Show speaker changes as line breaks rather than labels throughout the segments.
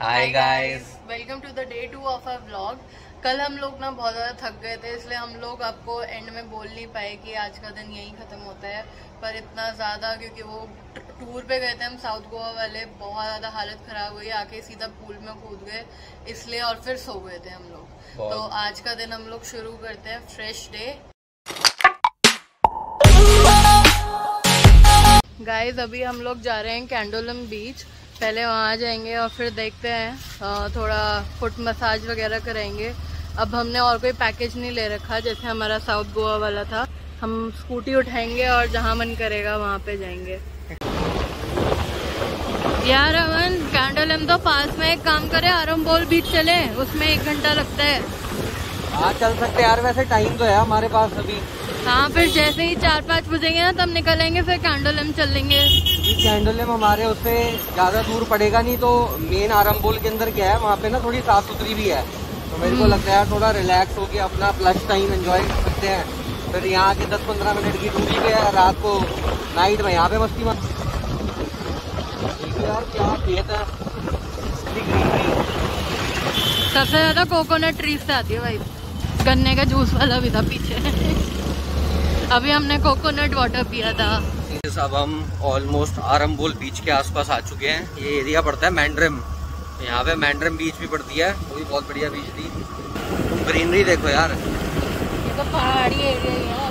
Hi guys
welcome to the day two of a vlog कल हम लोग ना बहुत ज़्यादा थक गए थे इसलिए हम लोग आपको एंड में बोल नहीं पाए कि आज का दिन यही ख़त्म होता है। पर इतना ज़्यादा क्योंकि वो टूर पे गए थे हम साउथ गोवा वाले बहुत ज़्यादा हालत ख़राब हुई आके सीधा पूल में कूद गए इसलिए और फिर सो गए थे हम लोग। तो आज का दिन हम लोग शुरू करते हैं फ्रेश डे गाइज़ अभी हम लोग जा रहे हैं कैंडोलम बीच पहले वहाँ जाएँगे और फिर देखते हैं थोड़ा फुट मसाज वगैरह कराएँगे अब हमने और कोई पैकेज नहीं ले रखा जैसे हमारा साउथ गोवा वाला था। हम स्कूटी उठाएँगे और जहाँ मन करेगा वहाँ पे जाएँगे। यार अमन कैंडल कैंडोलम तो पास में एक काम करे आरमबोल बीच चले। उसमें एक घंटा लगता है।
हाँ चल सकते यार वैसे टाइम तो है हमारे पास अभी।
हाँ फिर जैसे ही चार पाँच बजेंगे ना तब निकलेंगे फिर कैंडोलम चल लेंगे।
कैंडोलेम हमारे उससे ज़्यादा दूर पड़ेगा नहीं तो मेन आरम्बोल के अंदर क्या है वहाँ पे ना थोड़ी साफ़ सुथरी भी है। तो मेरे को
हम्म।
लगता है थोड़ा रिलैक्स होके अपना प्लस टाइम एंजॉय कर सकते हैं। फिर यहाँ के 10-15 मिनट की दूरी पे है रात को नाइट में यहाँ पे मस्ती मत यार क्या खेत है?
सबसे ज़्यादा कोकोनट ट्रीज से आती है भाई। गन्ने का जूस वाला भी था पीछे। अभी हमने कोकोनट वाटर पिया था।
अब हम ऑलमोस्ट आरम्बोल बीच के आसपास आ चुके हैं। ये एरिया पड़ता है मैंड्रम यहाँ पे मैंड्रम बीच भी पड़ती है। वो भी बहुत बढ़िया बीच थी। तुम ग्रीनरी देखो यार।
ये तो पहाड़ी एरिया है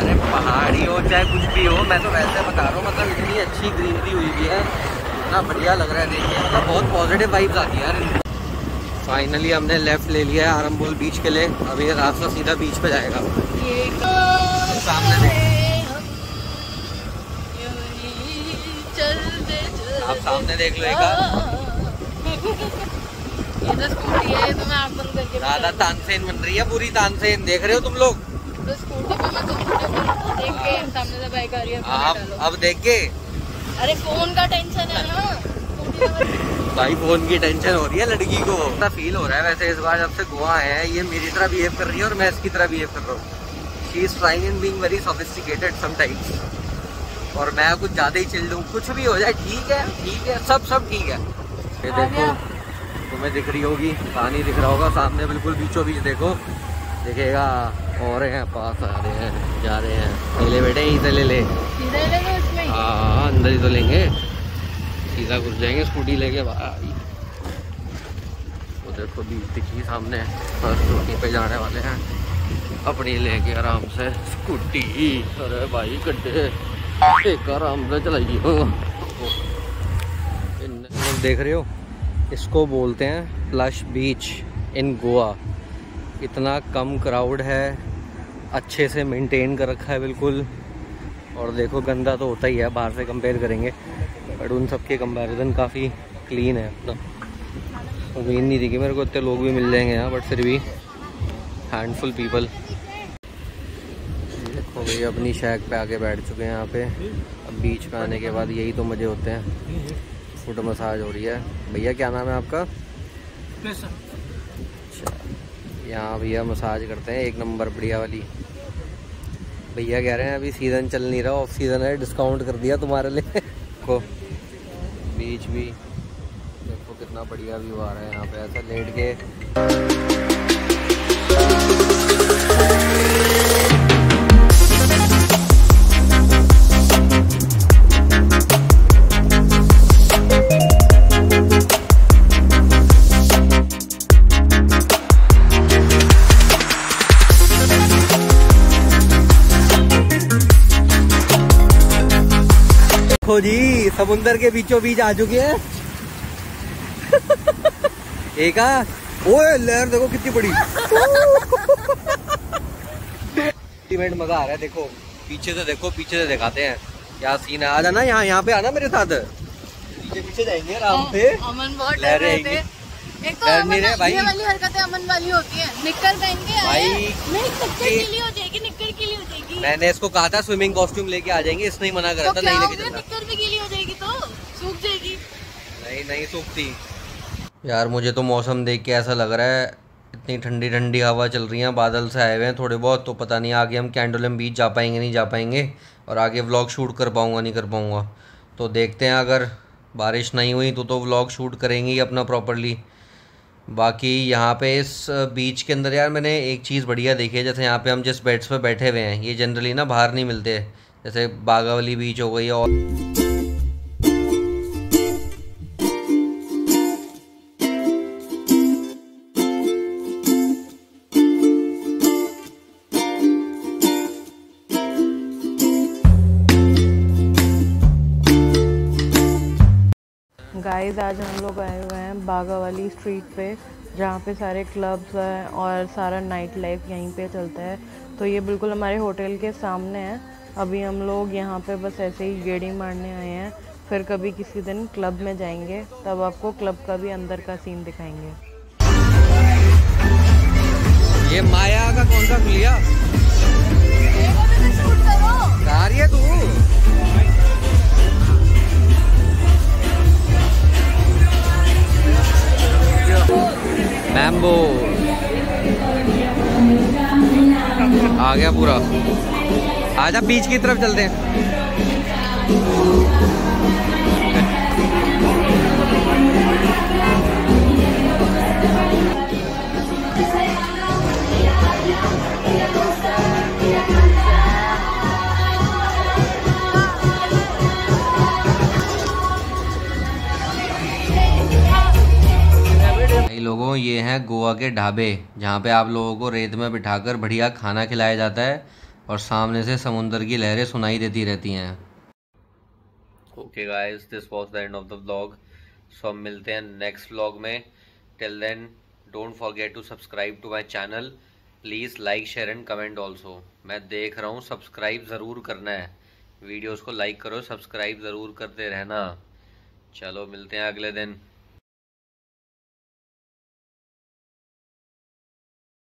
अरे पहाड़ी हो चाहे कुछ भी हो मैं तो वैसे बता रहा हूँ मतलब इतनी अच्छी ग्रीनरी हुई भी है। इतना बढ़िया लग रहा है देखिए मतलब बहुत पॉजिटिव वाइब्स आती है यार फाइनली हमने लेफ़्ट ले लिया है आरम्बोल बीच के लिए। अब ये रास्ता सीधा बीच पे जाएगा।
ये
सामने देख
चलते
आप सामने देख लो एक
तो है तो
राधा तानसेन बन रही है पूरी तानसेन। देख रहे हो तुम लोग?
तो स्कूटी पे मैं तुम देख के सामने से बाइक आ रही है
आप अब देख के?
अरे फ़ोन का टेंशन है ना।
भाई फ़ोन की टेंशन हो रही है लड़की को। ऐसा फील हो रहा है वैसे इस बार जब से गोवा आए हैं ये मेरी तरह बिहेव कर रही है और मैं इसकी तरह बिहेव कर रहा हूँ। She is trying in being very sophisticated sometimes और मैं कुछ ज़्यादा ही चिल्ड हूँ कुछ भी हो जाए ठीक है ठीक है सब सब ठीक है। ये देखो तुम्हें दिख रही होगी पानी दिख रहा होगा सामने बिल्कुल बीचों बीच देखो। दिखेगा और हैं पास आ रहे हैं जा रहे हैं। ले ले बेटे यहीं से ले। ले
ले लो ही।
हाँ अंदर ही तो लेंगे। सीधा घुस जाएँगे स्कूटी लेके भाई। वो देखो बीच दिखी सामने बस स्कूटी पे जाने वाले हैं। अपनी लेके आराम से स्कूटी। अरे भाई गड्ढे। देख रहे हो इसको बोलते हैं प्लश बीच इन गोवा इतना कम क्राउड है अच्छे से मेंटेन कर रखा है बिल्कुल और देखो गंदा तो होता ही है बाहर से कंपेयर करेंगे बट उन सब के कंपैरिजन काफ़ी क्लीन है अपना उम्मीद नहीं थी कि मेरे को इतने लोग भी मिल जाएँगे यहाँ बट फिर भी हैंडफुल पीपल देखो भाई अपनी शेक पे आके बैठ चुके हैं यहाँ पे। अब बीच पे आने के बाद यही तो मज़े होते हैं। फुट मसाज हो रही है। भैया क्या नाम है आपका? अच्छा यहाँ भैया मसाज करते हैं एक नंबर बढ़िया वाली। भैया कह रहे हैं अभी सीज़न चल नहीं रहा ऑफ़ सीज़न है डिस्काउंट कर दिया तुम्हारे लिए। को बीच भी। देखो कितना बढ़िया व्यू आ रहा है यहाँ पे ऐसा लेट के। जी समुंदर के बीचों बीच आ चुके हैं। एक आ ओए लहर देखो कितनी बड़ी। अल्टीमेट मज़ा आ रहा है देखो। पीछे से देखो पीछे से दिखाते हैं। क्या सीन है? आ जाना यहाँ यहाँ पे आना मेरे साथ। पीछे पीछे जाएँगे आराम से।
अमन बहुत डर
लहरें
रहे थे। एक तो अमन
नहीं रहे भाई।
ये वाली हरकतें अमन वाली होती है। निक्कर पहन के आए।
भाई,
के लिए हो जाएगी निक्कर के लिए हो जाएगी
मैंने इसको कहा था स्विमिंग कॉस्ट्यूम लेके आ जाएँगे इसने ही मना करा
तो
था नहीं लेके चलना।
गीली हो जाएगी तो सूख जाएगी।
नहीं नहीं सूखती। यार मुझे तो मौसम देख के ऐसा लग रहा है इतनी ठंडी ठंडी हवा चल रही है बादल से आए हुए हैं थोड़े बहुत तो पता नहीं आगे हम कैंडोलम बीच जा पाएँगे नहीं जा पाएँगे और आगे व्लॉग शूट कर पाऊँगा नहीं कर पाऊँगा। तो देखते हैं अगर बारिश नहीं हुई तो तो व्लॉग शूट करेंगे ही अपना प्रॉपरली बाकी यहाँ पे इस बीच के अंदर यार मैंने एक चीज़ बढ़िया देखी है, जैसे यहाँ पे हम जिस बेड्स पे बैठे हुए हैं, ये जनरली ना बाहर नहीं मिलते, जैसे बागावली बीच हो गई और
गाइस आज हम लोग आए हुए हैं बागा वाली स्ट्रीट पे जहाँ पे सारे क्लब्स हैं और सारा नाइट लाइफ यहीं पे चलता है। तो ये बिल्कुल हमारे होटल के सामने है। अभी हम लोग यहाँ पे बस ऐसे ही गेड़ी मारने आए हैं। फिर कभी किसी दिन क्लब में जाएँगे तब आपको क्लब का भी अंदर का सीन दिखाएँगे।
ये माया का कौन सा खुलिया तू? गया पूरा। आजा बीच की तरफ़ चलते हैं। लोगों, ये हैं गोवा के ढाबे, जहाँ पे आप लोगों को रेत में बिठाकर बढ़िया खाना खिलाया जाता है और सामने से समुंदर की लहरें सुनाई देती रहती हैं। Okay guys this was the end of the vlog so हम मिलते हैं नेक्स्ट व्लॉग में। Till then don't forget to subscribe to my channel please like share and comment also मैं देख रहा हूँ सब्सक्राइब ज़रूर करना है। वीडियोज़ को लाइक करो सब्सक्राइब ज़रूर करते रहना। चलो, मिलते हैं अगले दिन।